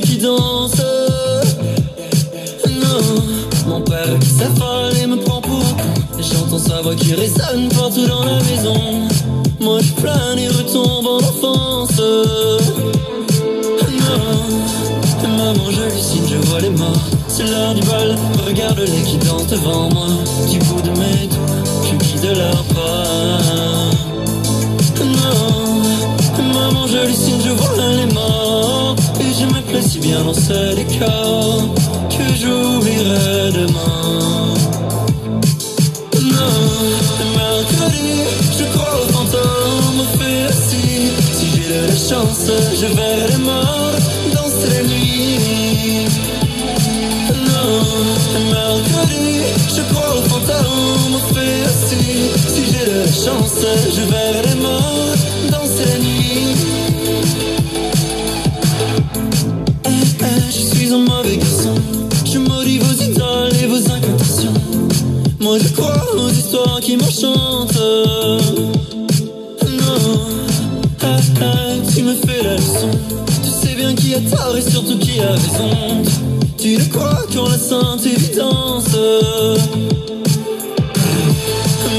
qui danse. Non, mon père qui s'affale et me prend pour un. Et j'entends sa voix qui résonne partout dans la maison. Moi je plane et retombe en enfance. Non, maman j'hallucine, je vois les morts. C'est l'heure du bal, regarde-les qui dansent devant moi. Du bout de mes doigts, je guide leur pas. Non, maman j'hallucine, je vois les morts. Et je me plais si bien dans ce décor que j'oublierai demain. Je verrai les morts danser la nuit. Non, mercredi, je crois aux fantômes, au fait. Si j'ai la chance, je verrai les morts danser la nuit. Eh, eh, je suis un mauvais garçon. Je maudis vos idoles et vos incantations. Moi je crois aux histoires tu me fais la leçon. Tu sais bien qui a tort et surtout qui a raison. Tu ne crois qu'en la sainte évidence.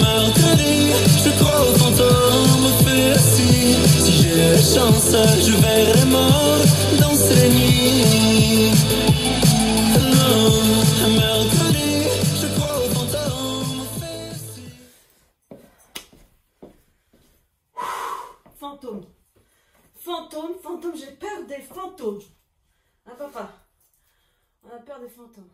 Mercredi, je crois aux fantômes, au fait assis. Si j'ai la chance, je verrai les morts danser la nuit. Non, je crois aux fantômes, au fait assis. Fantôme. Fantôme, fantôme, j'ai peur des fantômes. Hein, papa On a peur des fantômes.